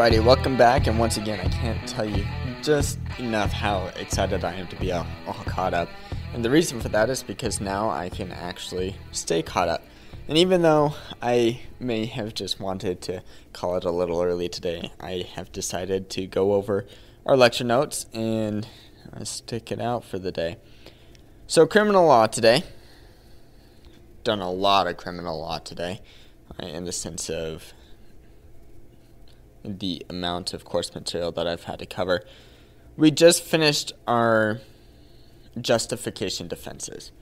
Alrighty, welcome back, and once again, I can't tell you just enough how excited I am to be all, all caught up. And the reason for that is because now I can actually stay caught up. And even though I may have just wanted to call it a little early today, I have decided to go over our lecture notes and stick it out for the day. So, criminal law today. Done a lot of criminal law today, uh, in the sense of the amount of course material that I've had to cover. We just finished our justification defenses.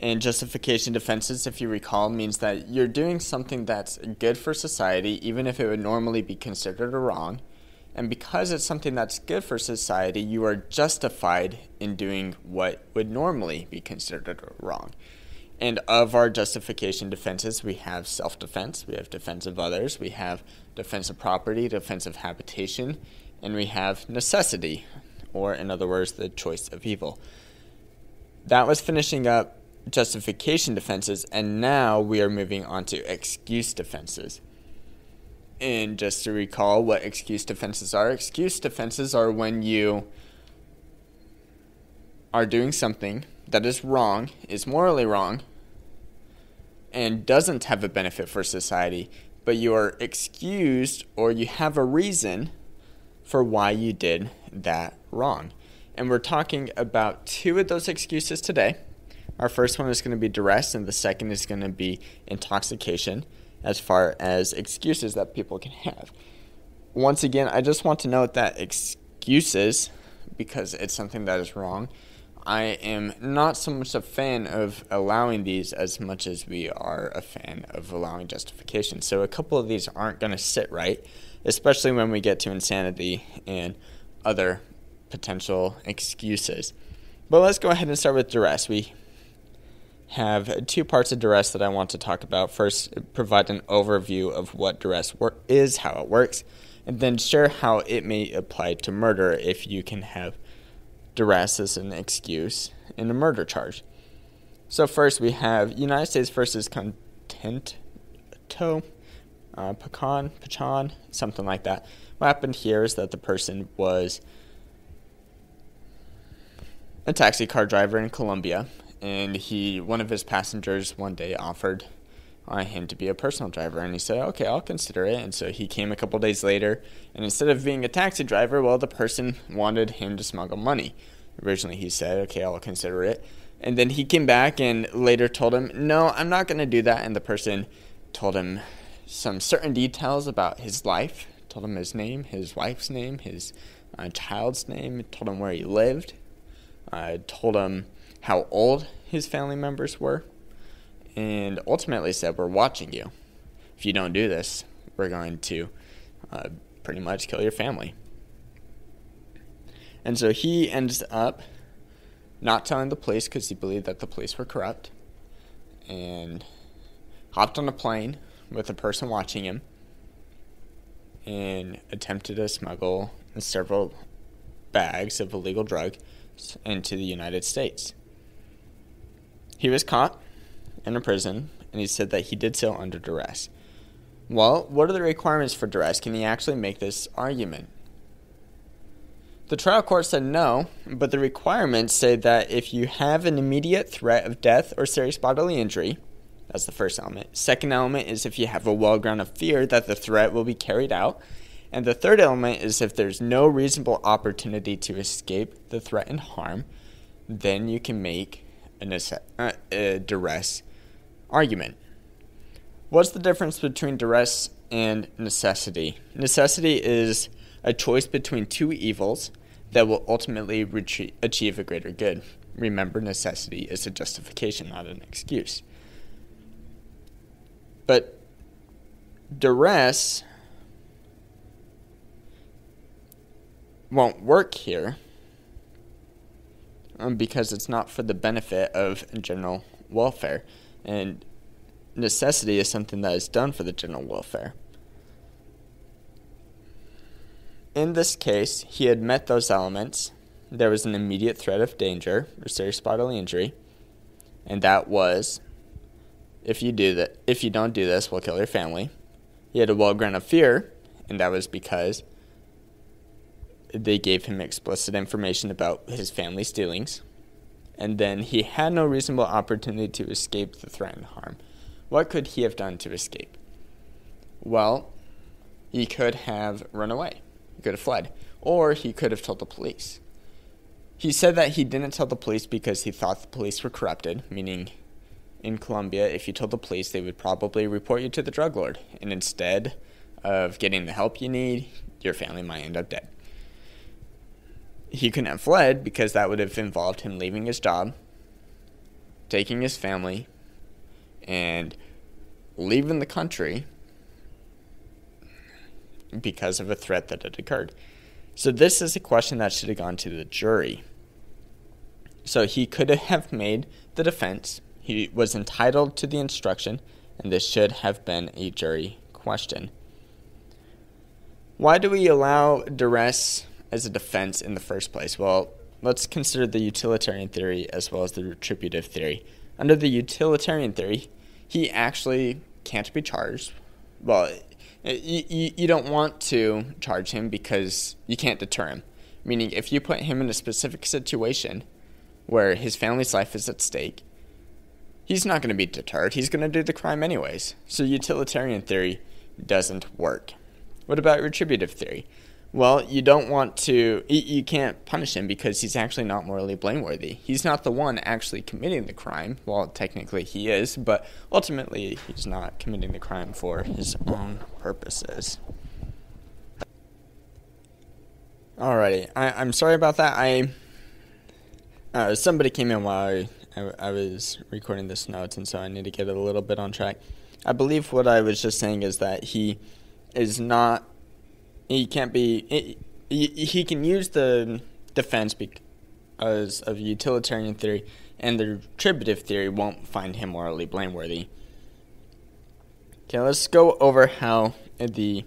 And justification defenses, if you recall, means that you're doing something that's good for society, even if it would normally be considered a wrong. And because it's something that's good for society, you are justified in doing what would normally be considered wrong. And of our justification defenses, we have self defense, we have defense of others, we have defense of property, defense of habitation, and we have necessity, or in other words, the choice of evil. That was finishing up justification defenses, and now we are moving on to excuse defenses. And just to recall what excuse defenses are excuse defenses are when you are doing something that is wrong, is morally wrong, and doesn't have a benefit for society, but you are excused or you have a reason for why you did that wrong. And we're talking about two of those excuses today. Our first one is going to be duress, and the second is going to be intoxication, as far as excuses that people can have. Once again, I just want to note that excuses, because it's something that is wrong, I am not so much a fan of allowing these as much as we are a fan of allowing justification. So a couple of these aren't going to sit right, especially when we get to insanity and other potential excuses. But let's go ahead and start with duress. We have two parts of duress that I want to talk about. First, provide an overview of what duress wor- is, how it works, and then share how it may apply to murder if you can have duress as an excuse in a murder charge. So first we have United States versus Contento, uh, Pecan, Pechan, something like that. What happened here is that the person was a taxi car driver in Colombia, and he one of his passengers one day offered uh, him to be a personal driver, and he said, "Okay, I'll consider it." And so he came a couple days later, and instead of being a taxi driver, well, the person wanted him to smuggle money. Originally, he said, "Okay, I'll consider it," and then he came back and later told him, "No, I'm not going to do that." And the person told him some certain details about his life, told him his name, his wife's name, his uh, child's name, told him where he lived, uh, told him how old his family members were and ultimately said, We're watching you. If you don't do this, we're going to uh, pretty much kill your family. And so he ends up not telling the police because he believed that the police were corrupt and hopped on a plane with a person watching him and attempted to smuggle several bags of illegal drugs into the United States. He was caught in a prison, and he said that he did so under duress. Well, what are the requirements for duress? Can he actually make this argument? The trial court said no, but the requirements say that if you have an immediate threat of death or serious bodily injury, that's the first element. Second element is if you have a well grounded fear that the threat will be carried out. And the third element is if there's no reasonable opportunity to escape the threat and harm, then you can make a, nece- uh, a duress argument. What's the difference between duress and necessity? Necessity is a choice between two evils that will ultimately achieve a greater good. Remember, necessity is a justification, not an excuse. But duress won't work here um, because it's not for the benefit of general welfare and necessity is something that is done for the general welfare. In this case, he had met those elements. There was an immediate threat of danger or serious bodily injury, and that was if you do that if you don't do this, we'll kill your family. He had a well grounded fear, and that was because they gave him explicit information about his family's dealings, and then he had no reasonable opportunity to escape the threatened harm. What could he have done to escape? Well, he could have run away, he could have fled, or he could have told the police. He said that he didn't tell the police because he thought the police were corrupted, meaning in Colombia, if you told the police, they would probably report you to the drug lord. And instead of getting the help you need, your family might end up dead he couldn't have fled because that would have involved him leaving his job, taking his family, and leaving the country because of a threat that had occurred. So, this is a question that should have gone to the jury. So, he could have made the defense, he was entitled to the instruction, and this should have been a jury question. Why do we allow duress as a defense in the first place? Well, let's consider the utilitarian theory as well as the retributive theory. Under the utilitarian theory, he actually can't be charged. Well, you, you, you don't want to charge him because you can't deter him. Meaning, if you put him in a specific situation where his family's life is at stake, he's not going to be deterred. He's going to do the crime anyways. So, utilitarian theory doesn't work. What about retributive theory? Well, you don't want to, you can't punish him because he's actually not morally blameworthy. He's not the one actually committing the crime. Well, technically he is, but ultimately he's not committing the crime for his own purposes. Alrighty, I, I'm sorry about that. I uh, somebody came in while I, I, I was recording this notes, and so I need to get it a little bit on track. I believe what I was just saying is that he is not he can't be. He, he can use the defense because of utilitarian theory, and the retributive theory won't find him morally blameworthy. Okay, let's go over how the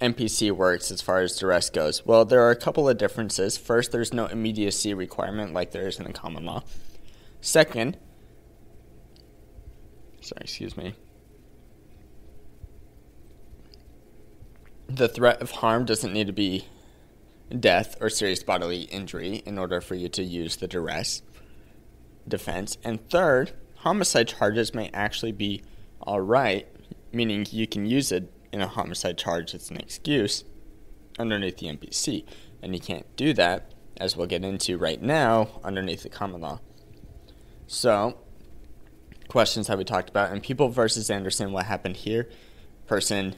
MPC works as far as duress goes. Well, there are a couple of differences. First, there's no immediacy requirement like there is in the common law. Second, sorry, excuse me. The threat of harm doesn't need to be death or serious bodily injury in order for you to use the duress defense. And third, homicide charges may actually be all right, meaning you can use it in a homicide charge as an excuse underneath the MPC. And you can't do that, as we'll get into right now, underneath the common law. So, questions that we talked about. And People versus Anderson, what happened here? Person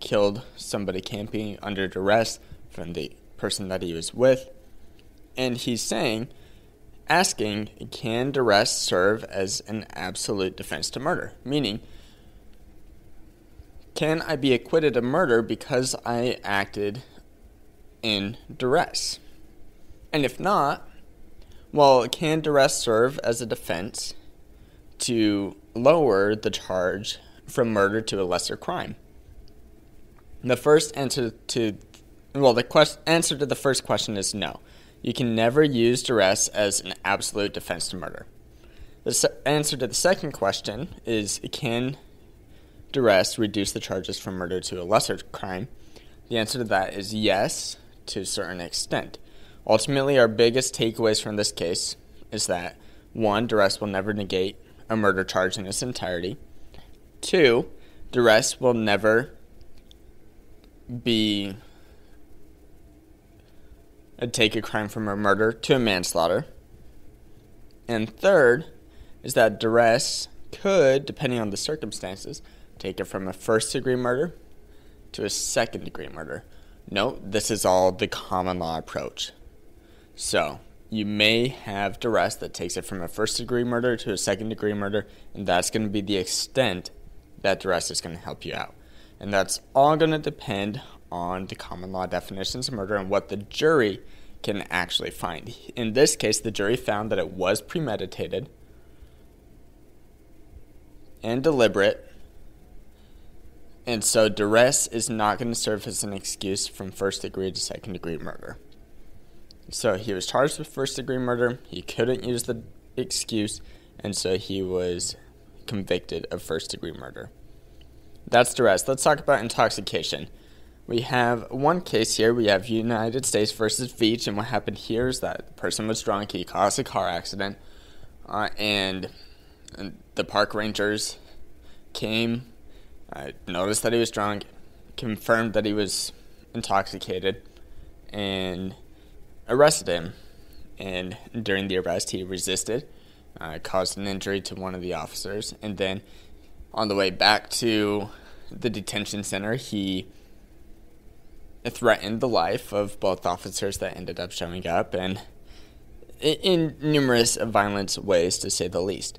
killed somebody camping under duress from the person that he was with. And he's saying, asking, can duress serve as an absolute defense to murder? Meaning, can I be acquitted of murder because I acted in duress? And if not, well, can duress serve as a defense to lower the charge from murder to a lesser crime? The first answer to well, the quest, answer to the first question is no. You can never use duress as an absolute defense to murder. The se- answer to the second question is can duress reduce the charges from murder to a lesser crime? The answer to that is yes, to a certain extent. Ultimately, our biggest takeaways from this case is that one, duress will never negate a murder charge in its entirety. Two, duress will never be take a crime from a murder to a manslaughter. And third is that duress could, depending on the circumstances, take it from a first degree murder to a second degree murder. Note, this is all the common law approach. So, you may have duress that takes it from a first degree murder to a second degree murder, and that's going to be the extent that duress is going to help you out. And that's all going to depend on the common law definitions of murder and what the jury can actually find. In this case, the jury found that it was premeditated and deliberate. And so duress is not going to serve as an excuse from first degree to second degree murder. So he was charged with first degree murder. He couldn't use the excuse, and so he was convicted of first degree murder. That's duress. Let's talk about intoxication. We have one case here. We have United States versus Veach, and what happened here is that the person was drunk. He caused a car accident, uh, and, and, the park rangers came, uh, noticed that he was drunk, confirmed that he was intoxicated, and arrested him. And during the arrest, he resisted, uh, caused an injury to one of the officers, and then on the way back to the detention center, he threatened the life of both officers that ended up showing up, and in numerous violent ways, to say the least.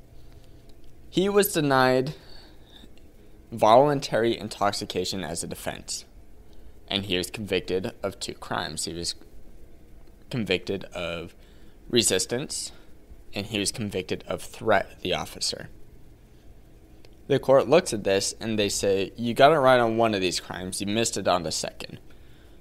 He was denied voluntary intoxication as a defense, and he was convicted of two crimes. He was convicted of resistance, and he was convicted of threat the officer. The court looks at this and they say, You got it right on one of these crimes, you missed it on the second.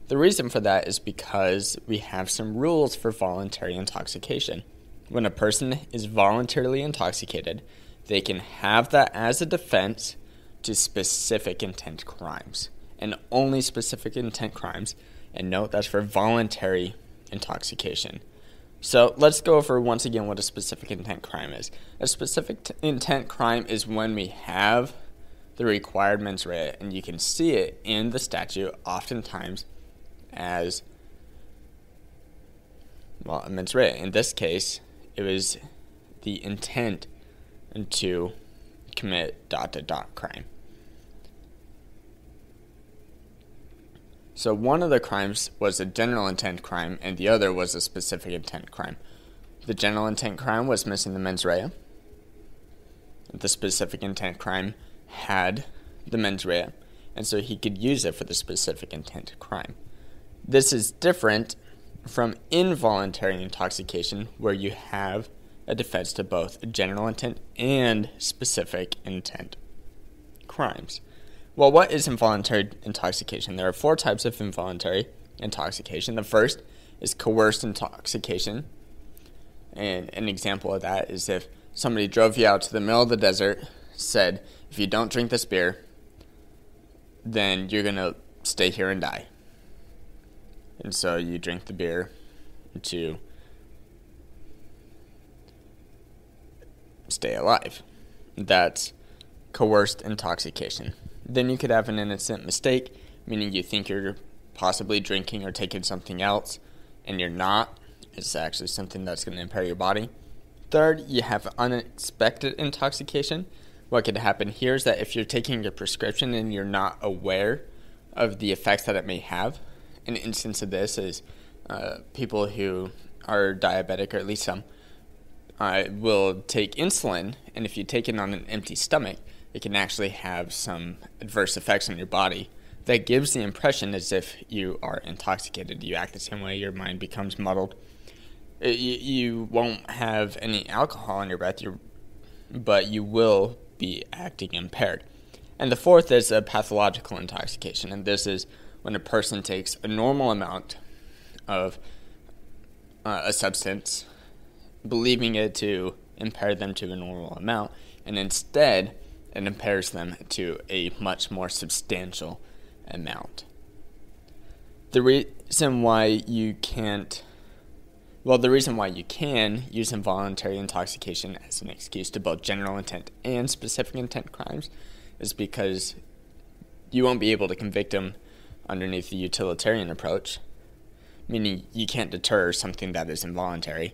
The reason for that is because we have some rules for voluntary intoxication. When a person is voluntarily intoxicated, they can have that as a defense to specific intent crimes, and only specific intent crimes. And note that's for voluntary intoxication. So let's go over once again what a specific intent crime is. A specific intent crime is when we have the required mens rea, and you can see it in the statute oftentimes as well a mens rea. In this case, it was the intent to commit dot to dot crime. So one of the crimes was a general intent crime, and the other was a specific intent crime. The general intent crime was missing the mens rea. The specific intent crime had the mens rea, and so he could use it for the specific intent crime. This is different from involuntary intoxication, where you have a defense to both general intent and specific intent crimes. Well, what is involuntary intoxication? There are four types of involuntary intoxication. The first is coerced intoxication. And an example of that is if somebody drove you out to the middle of the desert, said, if you don't drink this beer, then you're going to stay here and die. And so you drink the beer to stay alive. That's coerced intoxication. Then you could have an innocent mistake, meaning you think you're possibly drinking or taking something else, and you're not. It's actually something that's going to impair your body. Third, you have unexpected intoxication. What could happen here is that if you're taking a prescription and you're not aware of the effects that it may have, an instance of this is uh, people who are diabetic, or at least some, uh, will take insulin, and if you take it on an empty stomach, it can actually have some adverse effects on your body that gives the impression as if you are intoxicated. You act the same way, your mind becomes muddled. Uh, you, you won't have any alcohol in your breath, but you will be acting impaired. And the fourth is a pathological intoxication, and this is when a person takes a normal amount of uh, a substance, believing it to impair them to a normal amount, and instead it impairs them to a much more substantial amount. The reason why you can't, well, the reason why you can use involuntary intoxication as an excuse to both general intent and specific intent crimes is because you won't be able to convict them underneath the utilitarian approach, meaning you can't deter something that is involuntary.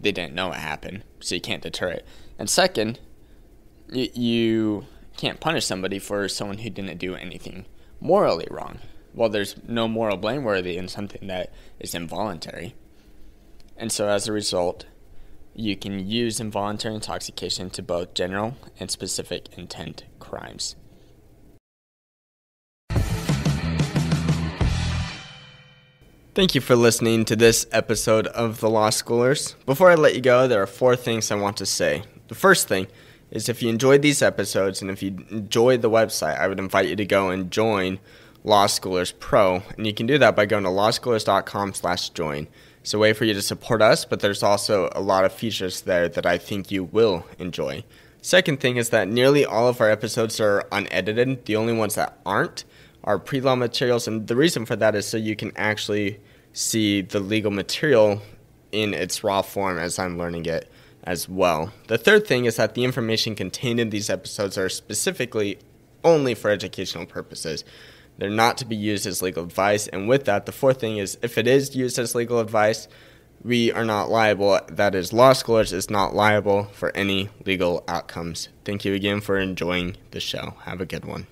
They didn't know it happened, so you can't deter it. And second, you can't punish somebody for someone who didn't do anything morally wrong. Well, there's no moral blameworthy in something that is involuntary. And so as a result, you can use involuntary intoxication to both general and specific intent crimes. Thank you for listening to this episode of The Law Schoolers. Before I let you go, there are four things I want to say. The first thing is if you enjoyed these episodes and if you enjoyed the website, I would invite you to go and join Law Schoolers Pro. And you can do that by going to lawschoolers.com slash join. It's a way for you to support us, but there's also a lot of features there that I think you will enjoy. Second thing is that nearly all of our episodes are unedited. The only ones that aren't are pre law materials, and the reason for that is so you can actually see the legal material in its raw form as I'm learning it as well. The third thing is that the information contained in these episodes are specifically only for educational purposes. They're not to be used as legal advice. And with that, the fourth thing is if it is used as legal advice, we are not liable. That is, Law Schoolers is not liable for any legal outcomes. Thank you again for enjoying the show. Have a good one.